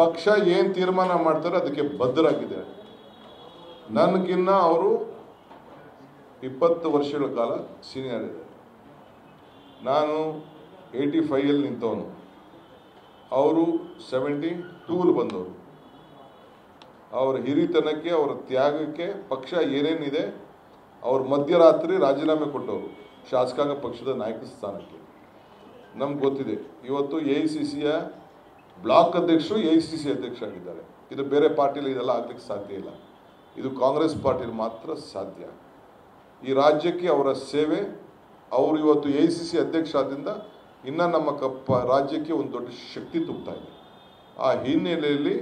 ಪಕ್ಷ ಏನು ತೀರ್ಮಾನ ಮಾಡ್ತಾರೆ ಅದಕ್ಕೆ ಬದ್ಧರಾಗಿದೆ ನನಗಿನ್ನ ಅವರು ಇಪ್ಪತ್ತು ವರ್ಷಗಳ ಕಾಲ ಸೀನಿಯರ್ ಇದೆ. ನಾನು ಏಯ್ಟಿ ಫೈಯಲ್ಲಿ ನಿಂತವನು. ಅವರು ಸೆವೆಂಟಿ ಟೂಲ್ ಬಂದವರು. ಅವರ ಹಿರಿತನಕ್ಕೆ, ಅವರ ತ್ಯಾಗಕ್ಕೆ ಪಕ್ಷ ಏನೇನಿದೆ, ಅವರು ಮಧ್ಯರಾತ್ರಿ ರಾಜೀನಾಮೆ ಕೊಟ್ಟವರು, ಶಾಸಕಾಂಗ ಪಕ್ಷದ ನಾಯಕ ಸ್ಥಾನಕ್ಕೆ. ನಮ್ಗೆ ಗೊತ್ತಿದೆ, ಇವತ್ತು ಎ ಐ ಸಿ ಸಿಯ ಬ್ಲಾಕ್ ಅಧ್ಯಕ್ಷರು, ಎ ಸಿ ಸಿ ಅಧ್ಯಕ್ಷ ಆಗಿದ್ದಾರೆ ಇದು ಬೇರೆ ಪಾರ್ಟಿಲಿ ಇದೆಲ್ಲ ಆಗ್ಲಿಕ್ಕೆ ಸಾಧ್ಯ ಇಲ್ಲ. ಇದು ಕಾಂಗ್ರೆಸ್ ಪಾರ್ಟಿಲಿ ಮಾತ್ರ ಸಾಧ್ಯ. ಈ ರಾಜ್ಯಕ್ಕೆ ಅವರ ಸೇವೆ, ಅವರು ಇವತ್ತು ಎ ಸಿ ಸಿ ಅಧ್ಯಕ್ಷ ಆದ್ದರಿಂದ ಇನ್ನೂ ನಮ್ಮ ಕಪ್ಪ, ರಾಜ್ಯಕ್ಕೆ ಒಂದು ದೊಡ್ಡ ಶಕ್ತಿ ತುಂಬ್ತಾ ಇದೆ. ಆ ಹಿನ್ನೆಲೆಯಲ್ಲಿ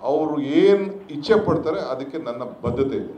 ಅವರು ಏನು ಇಚ್ಛೆ ಪಡ್ತಾರೆ ಅದಕ್ಕೆ ನನ್ನ ಬದ್ಧತೆ ಇದೆ.